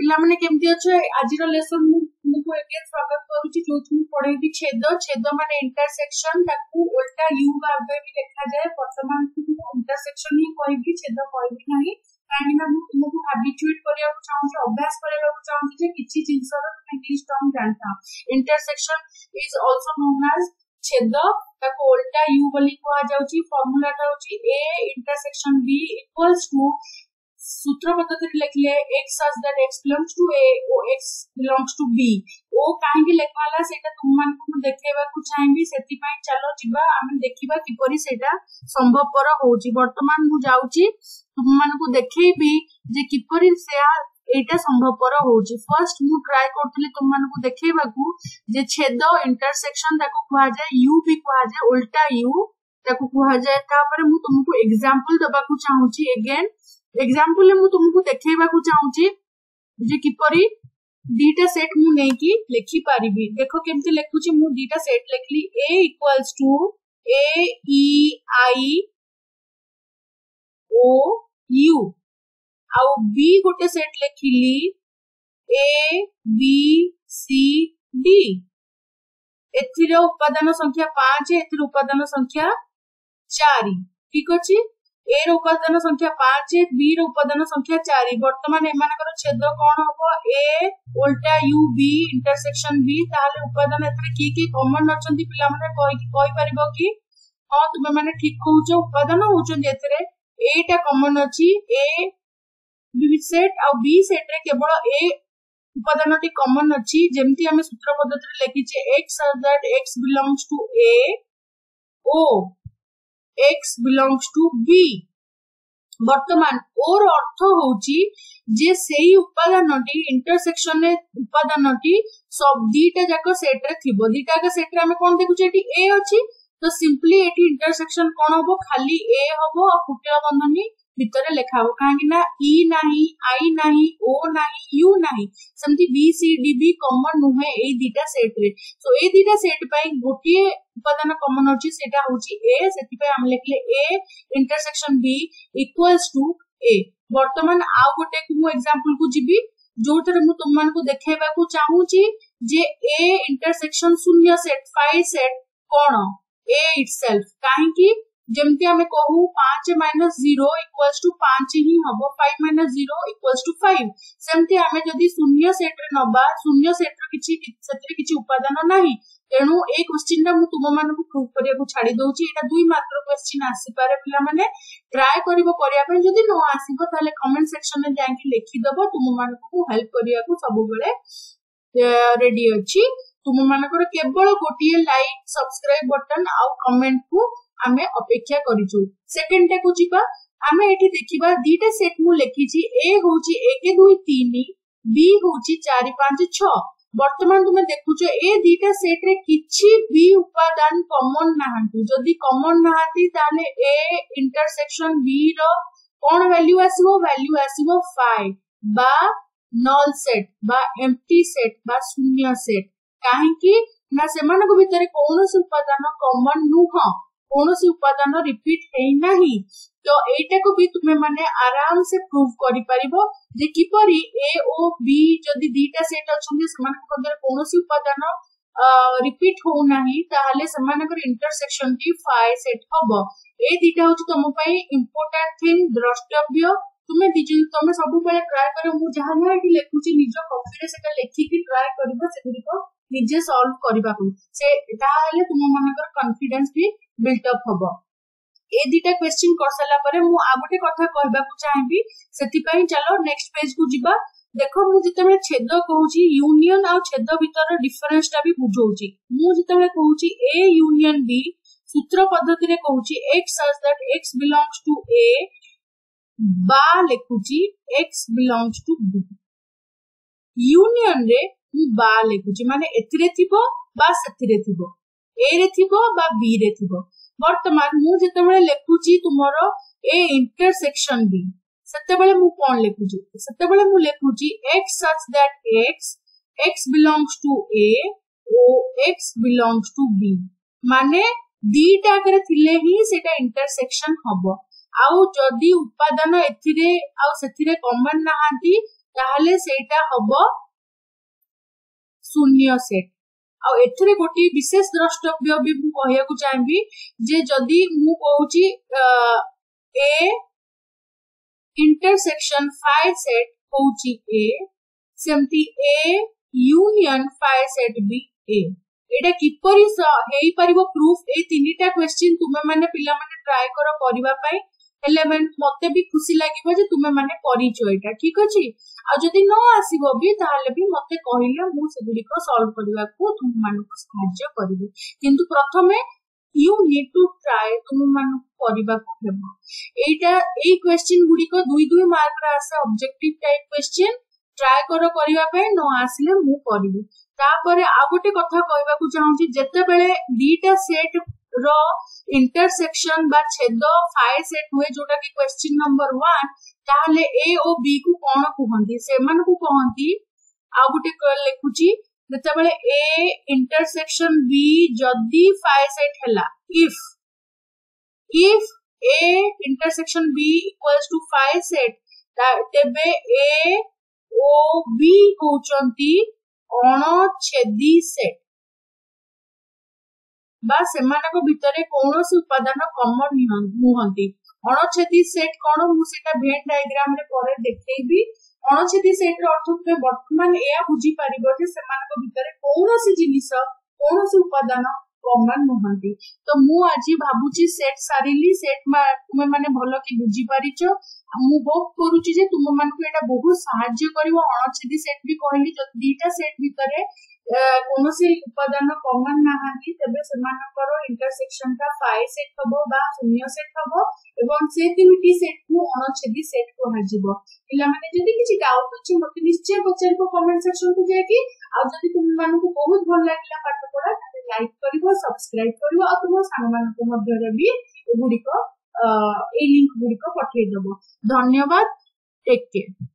ପିଲାମାନେ କେମିତି ଅଛ ଆଜିର ଲେସନ ମୁଁ ଆଜ୍ଞା ସ୍ୱାଗତ କରୁଛି ଯୋଉଠି ମୁଁ ପଢେଇବି ଛେଦ ଛେଦ ମାନେ ଇଣ୍ଟରସେକ୍ସନ ତାକୁ ଓଲଟା ୟୁ ଭାବେ ବି ଲେଖାଯାଏ ବର୍ତ୍ତମାନ ଇଣ୍ଟରସେକ୍ସନ ହିଁ କହିବି ଛେଦ କହିବି ନାହିଁ କାହିଁକିନା ମୁଁ ତୁମକୁ ହାବିଚୁଏଟ କରିବାକୁ ଚାହୁଁଛି ଅଭ୍ୟାସ କରିବାକୁ ଚାହୁଁଛି ଯେ କିଛି ଜିନିଷର ତୁମେ ଇଂଲିଶ ଟର୍ମ ଜାଣିଥାଉ intersection is also known as ଛେଦ ତାକୁ ଓଲଟା ୟୁ ବୋଲି କୁହାଯାଉଛି ଫର୍ମୁଲାଟା ହଉଛି A intersection B equals to सूत्र पद्धति लेखले x such that x belongs to A O x belongs to B ओ काई के लेखवाला सेटा तुम मन को देखेबा को चाहेबी सेति पई चलो जीवा हम देखिबा कि परी सेटा संभव पर होची वर्तमान मु जाउची तुम मन को देखेबी जे कि परी से एटा संभव पर होची फर्स्ट मु ट्राई करतली तुम मन को देखेबा को जे छेद इंटरसेक्शन ताको कहा जाए यू भी कहा जाए उल्टा यू ताको कहा जाए तापर मु तुमको एग्जांपल दबा को चाहूची अगेन एग्जांपल तुमको देखैबा को चाहू छी सेट मु नेकि लेखि पारिबी देखो केमते लेखु छी सेट लेखली ए इक्वल्स टू ए आई आउ बी गोटे सेट लिखिली ए बी सी डी एथिरो उपादान संख्या पांच एथिरो उपादान संख्या चार ठीक अछि এর উপাদান সংখ্যা পাঁচ বি র উপাদান সংখ্যা চারি বর্তমান এমানকর ছেদ কোণ হব এ ওল্টা ইউ বি ইন্টরসেকশন বি তাহলে উপাদান এতে কি কি কমন অছন্তি পিলা মানে কই পারিব কি হ্যাঁ তুমি মানে ঠিক কহুছ উপাদান হউছন্তি এতে এইটা কমন অছি এ বি সেট আর বি সেট রে কেবল এ উপাদানটি কমন অছি যেমতি আমি সূত্র পদ্ধতিতে লিখিছে x such that x belongs to a o x belongs to b বর্তমান ওর অর্থ হচ্ছে যে সেই উপাদানটি ইন্টারসেকশন উপাদানটি সব দুইটা যাক সেটরে থিব দুইটা যাক সেটরে আমি কোন দেখুছি এটি এ আছে তো সিম্পলি এটি ইন্টারসেকশন কোন হবো খালি এ হবো আর কুটিয়া বন্ধনী भितर लिखा कहीं ना इ आई नाही ओ नाही यू नाही समथि B C D B set रे सो ए दीटा सेट पे गोटे उपादान कॉमन अछि ए सेति पे लिखले A intersection B equals to A वर्तमान आ गोटे को को जिबी जो थरे मु तुम मान को देखैबा जे ए इंटरसेक्शन शून्य सेट फाइव सेट कोण ए इटसेल्फ काहे की ଯେମିତି ଆମେ କହୁ ପାଞ୍ଚ ମାଇନସ୍ ଜିରୋ ଇକ୍ୱାଲ୍ସ ଟୁ ପାଞ୍ଚ ହିଁ ହବ five minus zero equals to five ସେମିତି ଆମେ ଯଦି ଶୂନ୍ୟ ସେଟ୍ରେ ନବା ଶୂନ୍ୟ ସେଟ୍ର କିଛି ସେଥିରେ କିଛି ଉପାଦାନ ନାହିଁ ତେଣୁ ଏଇ କ୍ୱେଶ୍ଚିନ୍ଟା ମୁଁ ତୁମମାନଙ୍କୁ ପ୍ରୁଭ୍ କରିବାକୁ ଛାଡି ଦଉଛି ଏଇଟା ଦୁଇ ମାର୍କର କ୍ୱେଶ୍ଚିନ୍ ଆସିପାରେ ପିଲାମାନେ ଟ୍ରାଏ କରିବ କରିବା ପାଇଁ ଯଦି ନ ଆସିବ ତାହେଲେ କମେଣ୍ଟ ସେକ୍ସନରେ ଯାଇକି ଲେଖିଦବ ତୁମମାନଙ୍କୁ ହେଲ୍ପ କରିବାକୁ ସବୁବେଳେ ରେଡି ଅଛି ତୁମମାନଙ୍କର କେବଳ ଗୋଟିଏ ଲାଇକ୍ ସବସ୍କ୍ରାଇବ୍ ବଟନ୍ ଆଉ କମେଣ୍ଟକୁ ଆମେ ଅପେକ୍ଷା କରିଛୁ ସେକେଣ୍ଡ ଟାକୁ ଯିବା ଆମେ ଏଠି ଦେଖିବା ଦିଟା ସେଟ୍ ମୁଁ ଲେଖିଛି ଏ ହଉଛି ଏକ ଦୁଇ ତିନି ବି ହଉଛି ଚାରି ପାଞ୍ଚ ଛଅ ବର୍ତ୍ତମାନ ତୁମେ ଦେଖୁଛ ଏ ଦିଟା ସେଟରେ କିଛି ବି ଉପାଦାନ କମନ ନାହାନ୍ତି ଯଦି କମନ ନାହାନ୍ତି ତାହେଲେ ଏ ଇଣ୍ଟରସେକ୍ସନ ବି ର କଣ ଭାଲ୍ୟୁ ଆସିବ ଭାଲ୍ୟୁ ଆସିବ ଫାଇଭ ବା ନଲ୍ ସେଟ୍ ବା ଏମ୍ପ୍ଟି ସେଟ୍ ବା ଶୂନ୍ୟ ସେଟ୍ କାହିଁକି ନା ସେମାନଙ୍କ ଭିତରେ କୌଣସି ଉପାଦାନ କମନ ନୁହଁ कौन सी उपादान रिपीट है ना ही तो एटा को भी तुम्हें माने आराम से प्रूव करी परिबो जे की ए ओ बी जदि दीटा सेट अछन समान को अंदर कौन सी उपादान रिपीट हो ना ही समान कर इंटरसेक्शन की फाई सेट होबो ए दीटा हो तुम पई इंपोर्टेंट थिंग द्रष्टव्य तुम्हें दिजन तुम्हें सब पहले ट्राई करो मु जहां ना लिखु छी निजो कॉपी रे से लिखि की ट्राई करबो से को ନିଜେ ସଲ୍ଭ କରିବାକୁ ସେ ତାହେଲେ ତୁମମାନଙ୍କର କନଫିଡେନ୍ସ ବି ବିଲ୍ଟଅପ୍ ହବ ଏ ଦିଟା କ୍ୱେଶ୍ଚିନ୍ କରିସାରିଲା ପରେ ମୁଁ ଆଉ ଗୋଟେ କଥା କହିବାକୁ ଚାହିଁବି ସେଥିପାଇଁ ଚାଲ ନେକ୍ସଟ ପେଜକୁ ଯିବା ଦେଖ ମୁଁ ଯେତେବେଳେ ଛେଦ କହୁଛି ୟୁନିଅନ୍ ଆଉ ଛେଦ ଭିତର ଡିଫରେନ୍ସ ଟା ବି ବୁଝଉଛି ମୁଁ ଯେତେବେଳେ କହୁଛି ଏ ୟୁନିଅନ୍ ବି ସୂତ୍ର ପଦ୍ଧତିରେ କହୁଛି x such that x belongs to A ବା ଲେଖୁଛି ଏକ୍ସ ବିଲଙ୍ଗସ୍ ଟୁ ବି ୟୁନିୟନରେ ମୁଁ ବା ଲେଖୁଛି ମାନେ ଏଥିରେ ଥିବ ବା ସେଥିରେ ଥିବ ଏ ରେ ଥିବ ବା ବି ରେ ଥିବ ବର୍ତ୍ତମାନ ମୁଁ ଯେତେବେଳେ ଲେଖୁଛି ତୁମର ଏ ଇଣ୍ଟରସେକ୍ସନ ବି ସେତେବେଳେ ମୁଁ କଣ ଲେଖୁଛି ସେତେବେଳେ ମୁଁ ଲେଖୁଛି x such that x x belongs to A O x belongs to B ମାନେ ଦିଟା ଆଗରେ ଥିଲେ ହିଁ ସେଇଟା ଇଣ୍ଟରସେକ୍ସନ ହବ ଆଉ ଯଦି ଉପାଦାନ ଏଥିରେ ଆଉ ସେଥିରେ କମନ ନାହାନ୍ତି ତାହେଲେ ସେଇଟା ହବ शून्य सेट आउ गोटे विशेष द्रष्टव्य भी मु कहिया को चाहे भी जे जदि मु ए इंटरसेक्शन फाइ सेट कहूची ए बी ए एटा किपरि हेई परबो क्वेश्चन तुमे मैंने पिला माने ट्राई कर करबा element ମତେ ବି ଖୁସି ଲାଗିବ ଯେ ତୁମେ ମାନେ କରିଛ ଏଇଟା ଠିକ ଅଛି ଆଉ ଯଦି ନ ଆସିବ ବି ତାହେଲେ ବି ମତେ କହିଲେ ମୁଁ ସେଗୁଡିକ ସଲ୍ଭ କରିବାକୁ ତୁମମାନଙ୍କୁ ସାହାଯ୍ୟ କରିବି କିନ୍ତୁ ପ୍ରଥମେ ୟୁ ନିଡ୍ ଟୁ ଟ୍ରାଏ ତୁମମାନଙ୍କୁ କରିବାକୁ ହେବ ଏଇଟା ଏଇ କ୍ୱେଶ୍ଚିନ୍ ଗୁଡିକ ଦୁଇ ଦୁଇ ମାର୍କର ଆସେ ଅବଜେକ୍ଟିଭ ଟାଇପ୍ କ୍ୱେଶ୍ଚିନ୍ ଟ୍ରାଏ କର କରିବା ପାଇଁ ନ ଆସିଲେ ମୁଁ କରିବି ତାପରେ ଆଉ ଗୋଟେ କଥା କହିବାକୁ ଚାହୁଁଛି ଯେତେବେଳେ ଦିଟା ସେଟ୍ इंटरसेक्शन छेद फाय सेट हुए जो क्वेश्चन नंबर वन ताले ए ओ बी को कौन कहते से कहती आ गोटे लिखुची जो ए इंटरसेक्शन बी जदि फाय सेट है if A intersection B equals to phi set तबे ए ओ बी कहते अणछेदी सेट ବା ସେମାନଙ୍କ ଭିତରେ କୌଣସି ଉପାଦାନ କମନ ନୁହନ୍ତି ଅଣଛେଦି ସେଟ୍ କଣ ମୁଁ ସେଇଟା ଭେନ୍ ଡାଇଗ୍ରାମରେ ପରେ ଦେଖେଇବି ଅଣଛେଦି ସେଟ୍ର ଅର୍ଥ ତୁମେ ବର୍ତ୍ତମାନ ଏହା ବୁଝିପାରିବ ଯେ ସେମାନଙ୍କ ଭିତରେ କୌଣସି ଜିନିଷ କୌଣସି ଉପାଦାନ କମନ ନୁହନ୍ତି ତ ମୁଁ ଆଜି ଭାବୁଛି ସେଟ୍ ସାରିଲି ସେଟ୍ ତୁମେ ମାନେ ଭଲ କି ବୁଝିପାରିଛ ମୁଁ ହୋପ୍ କରୁଛି ଯେ ତୁମମାନଙ୍କୁ ଏଇଟା ବହୁତ ସାହାଯ୍ୟ କରିବ ଅଣଛେଦି ସେଟ୍ ବି କହିଲି ଦିଟା ସେଟ୍ ଭିତରେ କୌଣସି ଉପାଦାନ କମନ୍ ନାହାନ୍ତି ତେବେ ସେମାନଙ୍କର ଇଣ୍ଟରସେକ୍ସନ ଟା ପାଏ ସେଟ୍ ହବ ବା ଶୂନ୍ୟ ସେଟ୍ ହବ ଏବଂ ସେ ତିନିଟି ସେଟ୍କୁ କୁ ଅଣଛେଦି ସେଟ୍ କୁହାଯିବ ପିଲାମାନେ ଯଦି କିଛି ଡାଉଟ୍ ଅଛି ମୋତେ ନିଶ୍ଚୟ ପଚାରିବ କମେଣ୍ଟ ସେକ୍ସନ ଯାଇକି ଆଉ ଯଦି ତୁମମାନଙ୍କୁ ବହୁତ ଭଲ ଲାଗିଲା ପାଠ ପଢା ତାହେଲେ ଲାଇକ୍ କରିବ ସବସ୍କ୍ରାଇବ କରିବ ଆଉ ତୁମ ସାଙ୍ଗମାନଙ୍କ ମଧ୍ୟରେ ବି ଏଗୁଡିକ ଏଇ ଲିଙ୍କ ଗୁଡିକ ପଠେଇଦବ ଧନ୍ୟବାଦ ଟେକ୍ କେୟାର